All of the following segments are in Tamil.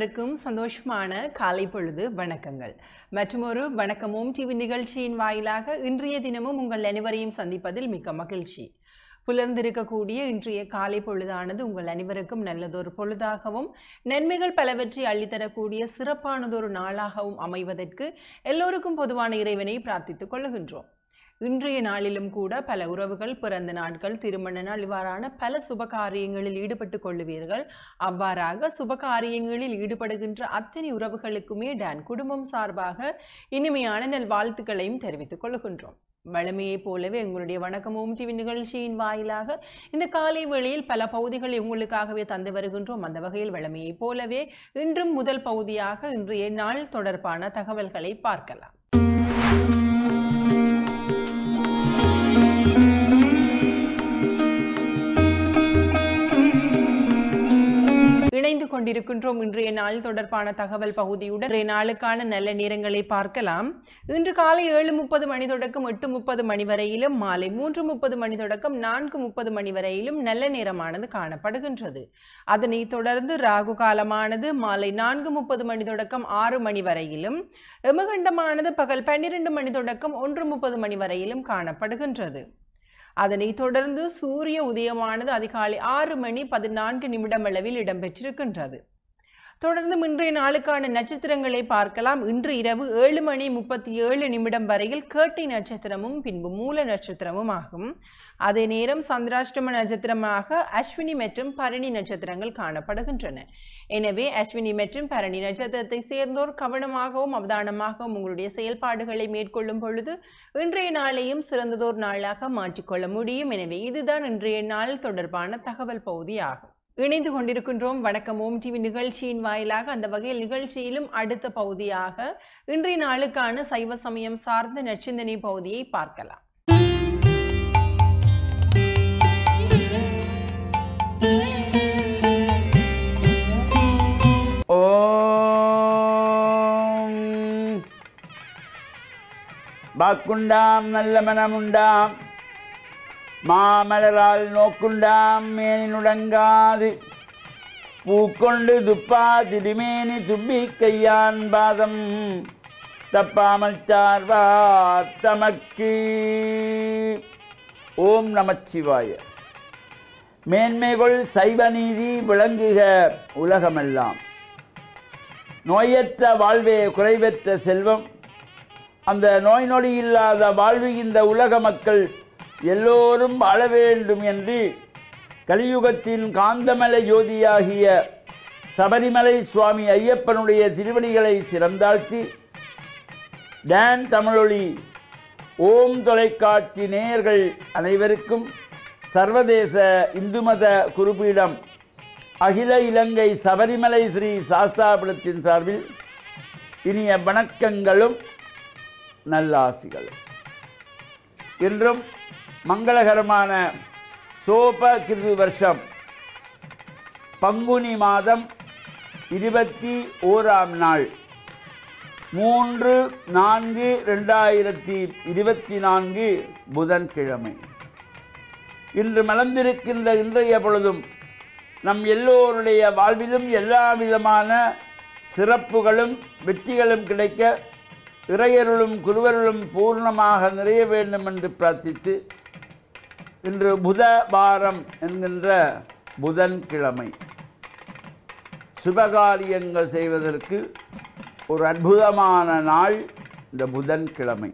அனைவருக்கும் சந்தோஷமான காலை பொழுது. வணக்கங்கள். மற்றொரு வணக்கமும் டிவி நிகழ்ச்சியின் வாயிலாக இன்றைய தினமும் உங்கள் அனைவரையும் சந்திப்பதில் மிக்க மகிழ்ச்சி. புலர்ந்திருக்கக்கூடிய இன்றைய காலை பொழுதானது உங்கள் அனைவருக்கும் நல்லதொரு பொழுதாகவும் நன்மைகள் பலவற்றை அள்ளித்தரக்கூடிய சிறப்பானதொரு நாளாகவும் அமைவதற்கு எல்லோருக்கும் பொதுவான இறைவனை பிரார்த்தித்துக் கொள்ளுகின்றோம். இன்றைய நாளிலும் கூட பல உறவுகள் பிறந்த நாட்கள் திருமண நாள் இவ்வாறான பல சுப காரியங்களில் ஈடுபட்டுக் கொள்ளுவீர்கள். அவ்வாறாக சுப காரியங்களில் ஈடுபடுகின்ற அத்தனை உறவுகளுக்குமே டான் குடும்பம் சார்பாக இனிமையான நல் வாழ்த்துக்களையும் தெரிவித்துக் கொள்கின்றோம். வளமையை போலவே எங்களுடைய வணக்கமும் டிவி நிகழ்ச்சியின் வாயிலாக இந்த காலை வேளையில் பல பகுதிகளை உங்களுக்காகவே தந்து வருகின்றோம். அந்த வகையில் வளமையை போலவே இன்றும் முதல் பகுதியாக இன்றைய நாள் தொடர்பான தகவல்களை பார்க்கலாம். கொண்டிருக்கின்றோம். இன்றைய நாள் தொடர்பான தகவல் பகுதியுடன் இன்றைய நாளுக்கான நல்ல நேரங்களை பார்க்கலாம். இன்று காலை ஏழு முப்பது மணி தொடக்கம் எட்டு முப்பது மணி வரையிலும் மாலை மூன்று முப்பது மணி தொடக்கம் நான்கு முப்பது மணி வரையிலும் நல்ல நேரமானது காணப்படுகின்றது. அதனைத் தொடர்ந்து ராகு காலமானது மாலை நான்கு முப்பது மணி தொடக்கம் ஆறு மணி வரையிலும் எமகண்டமானது பகல் பன்னிரண்டு மணி தொடக்கம் ஒன்று முப்பது மணி வரையிலும் காணப்படுகின்றது. அதனைத் தொடர்ந்து சூரிய உதயமானது அதிகாலை ஆறு மணி பதினான்கு நிமிடம் அளவில் இடம்பெற்றிருக்கின்றது. தொடர்ந்து இன்றைய நாளுக்கான நட்சத்திரங்களை பார்க்கலாம். இன்று இரவு ஏழு மணி முப்பத்தி ஏழு நிமிடம் வரையில் கேட்டி நட்சத்திரமும் பின்பு மூல நட்சத்திரமும் ஆகும். அதே நேரம் சந்திராஷ்டம நட்சத்திரமாக அஸ்வினி மற்றும் பரணி நட்சத்திரங்கள் காணப்படுகின்றன. எனவே அஸ்வினி மற்றும் பரணி நட்சத்திரத்தை சேர்ந்தோர் கவனமாகவும் அவதானமாகவும் உங்களுடைய செயல்பாடுகளை மேற்கொள்ளும் பொழுது இன்றைய நாளையும் சிறந்ததோர் நாளாக மாற்றிக்கொள்ள முடியும். எனவே இதுதான் இன்றைய நாள் தொடர்பான தகவல் பகுதி ஆகும் இணைந்து கொண்டிருக்கின்றோம். வணக்கம். ஓம் டிவி நிகழ்ச்சியின் வாயிலாக அந்த வகையில் நிகழ்ச்சியிலும் அடுத்த பகுதியாக இன்றைய நாளுக்கான சைவ சமயம் சார்ந்த நச்சிந்தனை பகுதியை பார்க்கலாம். ஓம். வாக்குண்டாம் நல்ல மனமுண்டாம். மாமலரால் நோக்குண்டாம் மேனினுடங்காது. பூக்கொண்டு துப்பா திருமேனி துப்பி கையான் பாதம். தப்பாமல் சார்வார் தமக்கு. ஓம் நமச்சிவாய. மேன்மைகள் சைவ நீதி விளங்குக உலகமெல்லாம். நோயற்ற வாழ்வே குறைவற்ற செல்வம். அந்த நோய் நொடி இல்லாத வாழ்வு இந்த உலக மக்கள் எல்லோரும் வாழ வேண்டும் என்று கலியுகத்தின் காந்தமலை ஜோதியாகிய சபரிமலை சுவாமி ஐயப்பனுடைய திருவடிகளை சிறந்தாழ்த்தி டான் தமிழொலி ஓம் தொலைக்காட்சி நேயர்கள் அனைவருக்கும் சர்வதேச இந்து மத குருபீடம் அகில இலங்கை சபரிமலை ஸ்ரீ சாஸ்தாபுரத்தின் சார்பில் இனிய வணக்கங்களும் நல்லாசிகளும். இன்றும் மங்களகரமான சோப கிருது வருஷம் பங்குனி மாதம் இருபத்தி ஓராம் நாள். மூன்று நான்கு ரெண்டாயிரத்தி இருபத்தி நான்கு புதன்கிழமை. இன்று மலர்ந்திருக்கின்ற இன்றைய பொழுதும் நம் எல்லோருடைய வாழ்விலும் எல்லா விதமான சிறப்புகளும் வெற்றிகளும் கிடைக்க இறையருளும் குருவருளும் பூர்ணமாக நிறைய வேண்டும் என்று பிரார்த்தித்து இன்று புத வாரம் என்கின்ற புதன்கிழமை சுபகாரியங்கள் செய்வதற்கு ஒரு அற்புதமான நாள் இந்த புதன்கிழமை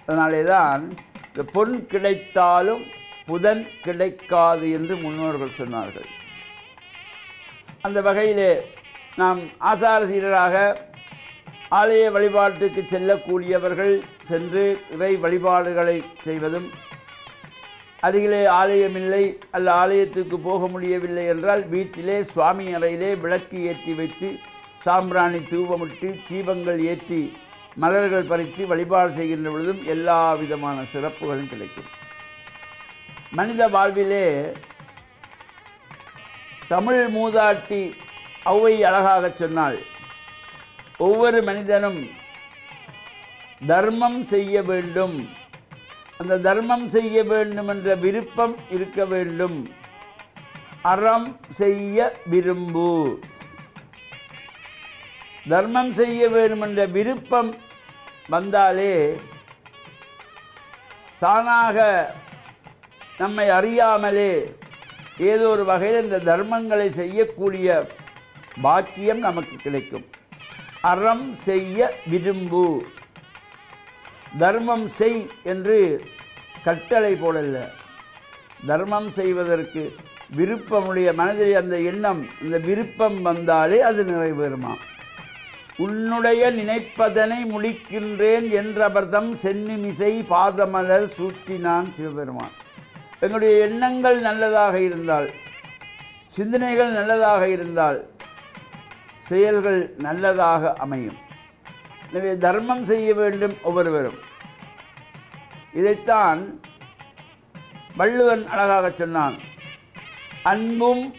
அதனாலே தான் இந்த பொன் கிடைத்தாலும் புதன் கிடைக்காது என்று முன்னோர்கள் சொன்னார்கள். அந்த வகையிலே நாம் ஆசாரசீரராக ஆலய வழிபாட்டுக்கு செல்லக்கூடியவர்கள் சென்று இறை வழிபாடுகளை செய்வதும் அருகிலே ஆலயமில்லை அல்ல ஆலயத்துக்கு போக முடியவில்லை என்றால் வீட்டிலே சுவாமி அறையிலே விளக்கு ஏற்றி வைத்து சாம்பிராணி தூவமிட்டு தீபங்கள் ஏற்றி மலர்கள் பறித்து வழிபாடு செய்கின்ற பொழுதும் எல்லா விதமான சிறப்புகளும் கிடைக்கும். மனித வாழ்விலே தமிழ் மூதாட்டி ஔவை அழகாகச் சொன்னால் ஒவ்வொரு மனிதனும் தர்மம் செய்ய வேண்டும் அந்த தர்மம் செய்ய வேண்டும் என்ற விருப்பம் இருக்க வேண்டும். அறம் செய்ய விரும்பு. தர்மம் செய்ய வேண்டும் என்ற விருப்பம் வந்தாலே தானாக நம்மை அறியாமலே ஏதோ ஒரு வகையில் இந்த தர்மங்களை செய்யக்கூடிய பாக்கியம் நமக்கு கிடைக்கும். அறம் செய்ய விரும்பு. தர்மம் செய் என்று கட்டளை போடல்ல தர்மம் செய்வதற்கு விருப்பமுடைய மனதில் அந்த எண்ணம் இந்த விருப்பம் வந்தாலே அது நிறைவேறுமா? உன்னுடைய நினைப்பதனை முடிக்கின்றேன் என்றபர்தம் சென்னிமிசை பாதமலர் சூட்டினான் சிவபெருமான். எங்களுடைய எண்ணங்கள் நல்லதாக இருந்தால் சிந்தனைகள் நல்லதாக இருந்தால் செயல்கள் நல்லதாக அமையும். எனவே தர்மம் செய்ய வேண்டும் ஒவ்வொருவரும். இதைத்தான் வள்ளுவன் அழகாக சொன்னான். அன்பும்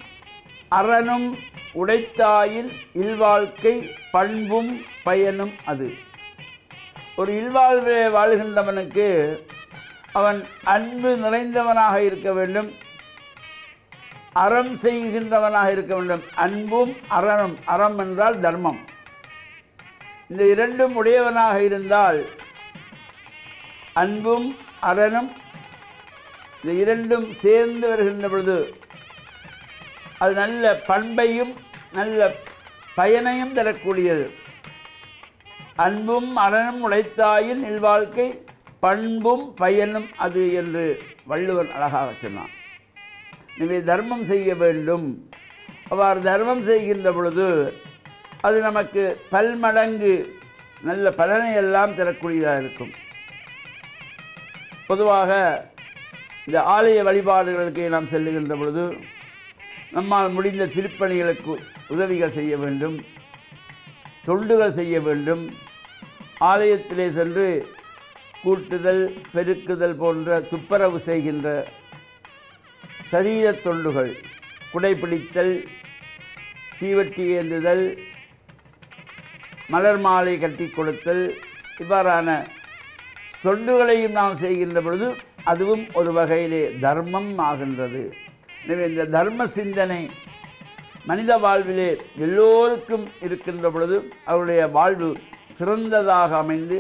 அறனும் உடைத்தாயில் இல்வாழ்க்கை பண்பும் பயனும் அது. ஒரு இல்வாழ்வு வாழ்கின்றவனுக்கு அவன் அன்பு நிறைந்தவனாக இருக்க வேண்டும். அறம் செய்கின்றவனாக இருக்க வேண்டும். அன்பும் அறனும் அறம் என்றால் தர்மம். இந்த இரண்டும் உடையவனாக இருந்தால் அன்பும் அறனும் இந்த இரண்டும் சேர்ந்து வருகின்ற பொழுது அது நல்ல பண்பையும் நல்ல பயனையும் தரக்கூடியது. அன்பும் அறனும் உழைத்தாயின் இல்வாழ்க்கை பண்பும் பயனும் அது என்று வள்ளுவன் அழகாக சொன்னான். எனவே தர்மம் செய்ய வேண்டும். அவ்வாறு தர்மம் செய்கின்ற பொழுது அது நமக்கு பல்மடங்கு நல்ல பலனை எல்லாம் தரக்கூடியதாக இருக்கும். பொதுவாக இந்த ஆலய வழிபாடுகளுக்கு நாம் செல்லுகின்ற பொழுது நம்மால் முடிந்த திருப்பணிகளுக்கு உதவிகள் செய்ய வேண்டும் தொண்டுகள் செய்ய வேண்டும் ஆலயத்திலே சென்று கூட்டுதல் பெருக்குதல் போன்ற துப்புரவு செய்கின்ற சரீர தொண்டுகள் குடைப்பிடித்தல் தீவட்டி ஏந்துதல் மலர் மாலை கட்டி கொடுத்தல் இவ்வாறான தொண்டுகளையும் நாம் செய்கின்ற பொழுது அதுவும் ஒரு வகையிலே தர்மம் ஆகின்றது. எனவே இந்த தர்ம சிந்தனை மனித வாழ்விலே எல்லோருக்கும் இருக்கின்ற பொழுது அவருடைய வாழ்வு சிறந்ததாக அமைந்து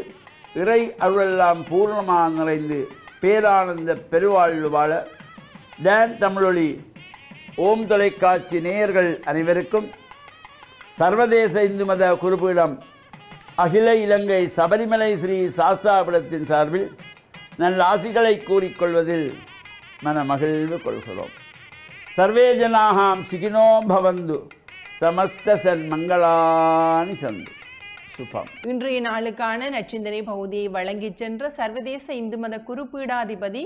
இறை அருளெல்லாம் பூர்ணமாக நிறைந்து பேரானந்த பெருவாழ்வு வாழ டேன் தமிழொலி ஓம் தொலைக்காட்சி நேயர்கள் அனைவருக்கும் சர்வதேச இந்து மத குறிப்பிடம் அகில இலங்கை சபரிமலை ஸ்ரீ சாஸ்தாபுரத்தின் சார்பில் நல்லாசிகளை கூறிக்கொள்வதில் மன மகிழ்வு கொள்கிறோம். சர்வே ஜனாகாம் சிகினோ பவந்து சமஸ்த சன் மங்களானி சந்து. சுபம் இன்றைய நாளுக்கான நச்சிந்தனை பகுதியை வழங்கிச் சென்ற சர்வதேச இந்து மத குறிப்பீடாதிபதி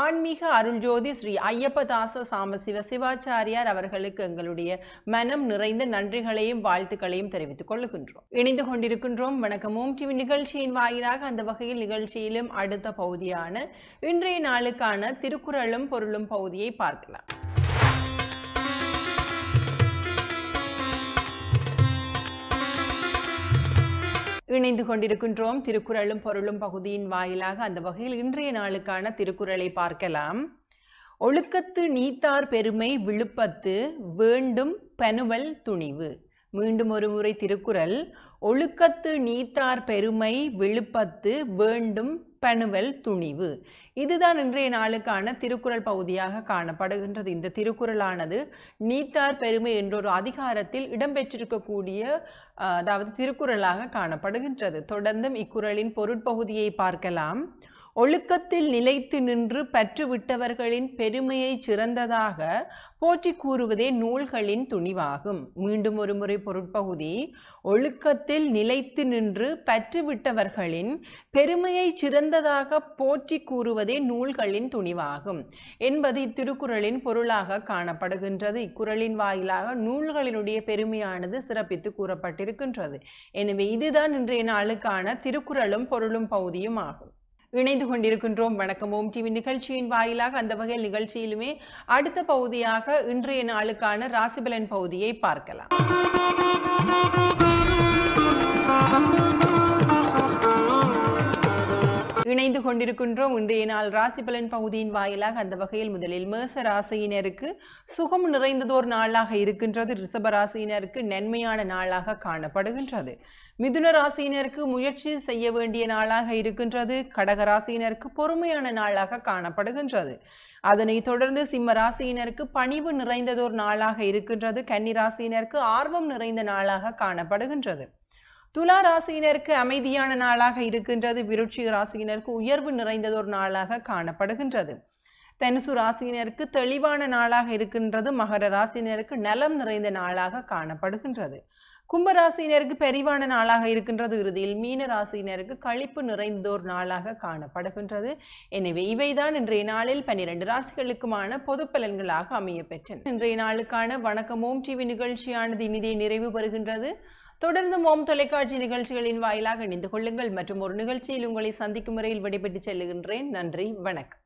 ஆன்மீக அருள்ஜோதி ஸ்ரீ ஐயப்பதாச சாமசிவ சிவாச்சாரியார் அவர்களுக்கு எங்களுடைய மனம் நிறைந்த நன்றிகளையும் வாழ்த்துக்களையும் தெரிவித்துக் கொள்ளுகின்றோம். இணைந்து கொண்டிருக்கின்றோம் வணக்கமும் டிவி நிகழ்ச்சியின் வாயிலாக அந்த வகையில் நிகழ்ச்சியிலும் அடுத்த பகுதியான இன்றைய நாளுக்கான திருக்குறளும் பொருளும் பகுதியை பார்க்கலாம். இணைந்து கொண்டிருக்கின்றோம். திருக்குறளும் பொருளும் பகுதியின் வாயிலாக அந்த வகையில் இன்றைய நாளுக்கான திருக்குறளை பார்க்கலாம். ஒழுக்கத்து நீத்தார் பெருமை விழுப்பத்து வேண்டும் பனுவல் துணிவு. மீண்டும் ஒரு முறை திருக்குறள். ஒழுக்கத்து நீத்தார் பெருமை விழுப்பத்து வேண்டும் பனுவல் துணிவு. இதுதான் இன்றைய நாளுக்கான திருக்குறள் பகுதியாக காணப்படுகின்றது. இந்த திருக்குறளானது நீத்தார் பெருமை என்றொரு அதிகாரத்தில் இடம்பெற்றிருக்கக்கூடிய அதாவது திருக்குறளாக காணப்படுகின்றது. தொடர்ந்தும் இக்குறளின் பொருட்பகுதியை பார்க்கலாம். ஒழுக்கத்தில் நிலைத்து நின்று பற்றுவிட்டவர்களின் பெருமையை சிறந்ததாக போற்றி கூறுவதே நூல்களின் துணிவாகும். மீண்டும் ஒரு முறை பொருட்பகுதி. ஒழுக்கத்தில் நிலைத்து நின்று பற்று விட்டவர்களின் பெருமையை சிறந்ததாக போற்றி கூறுவதே நூல்களின் துணிவாகும் என்பது இத்திருக்குறளின் பொருளாக காணப்படுகின்றது. இக்குறளின் வாயிலாக நூல்களினுடைய பெருமையானது சிறப்பித்து கூறப்பட்டிருக்கின்றது. எனவே இதுதான் இன்றைய நாளுக்கான திருக்குறளும் பொருளும் பகுதியும் ஆகும். இணைந்து கொண்டிருக்கின்றோம். வணக்கம். ஓம் டிவி நிகழ்ச்சியின் வாயிலாக அந்த வகையில் நிகழ்ச்சியிலுமே அடுத்த பகுதியாக இன்றைய நாளுக்கான ராசிபலன் பகுதியை பார்க்கலாம். இணைந்து கொண்டிருக்கின்றோம். இன்றைய நாள் ராசி பலன் பகுதியின் வாயிலாக அந்த வகையில் முதலில் மேச ராசியினருக்கு சுகம் நிறைந்ததோர் நாளாக இருக்கின்றது. ரிஷப ராசியினருக்கு நன்மையான நாளாக காணப்படுகின்றது. மிதுன ராசியினருக்கு முயற்சி செய்ய வேண்டிய நாளாக இருக்கின்றது. கடக ராசியினருக்கு பொறுமையான நாளாக காணப்படுகின்றது. அதனைத் தொடர்ந்து சிம்ம ராசியினருக்கு பணிவு நிறைந்ததோர் நாளாக இருக்கின்றது. கன்னி ராசியினருக்கு ஆர்வம் நிறைந்த நாளாக காணப்படுகின்றது. துலா ராசியினருக்கு அமைதியான நாளாக இருக்கின்றது. விருட்சிக ராசியினருக்கு உயர்வு நிறைந்ததொரு நாளாக காணப்படுகின்றது. தனுசு ராசியினருக்கு தெளிவான நாளாக இருக்கின்றது. மகர ராசியினருக்கு நலம் நிறைந்த நாளாக காணப்படுகின்றது. கும்ப ராசியினருக்கு பெரிவான நாளாக இருக்கின்றது. இறுதியில் மீன ராசியினருக்கு கழிப்பு நிறைந்தோர் நாளாக காணப்படுகின்றது. எனவே இவைதான் இன்றைய நாளில் பன்னிரண்டு ராசிகளுக்குமான பொது பலன்களாக அமைய பெற்றன. இன்றைய நாளுக்கான வணக்கம் ஓம் டிவி நிகழ்ச்சியானது இனிதே நிறைவு பெறுகின்றது. தொடர்ந்து ஓம் தொலைக்காட்சி நிகழ்ச்சிகளின் வாயிலாக இணைந்து கொள்ளுங்கள். மற்றும் ஒரு நிகழ்ச்சியில் உங்களை சந்திக்கும் முறையில் விடைபெற்று செல்லுகின்றேன். நன்றி. வணக்கம்.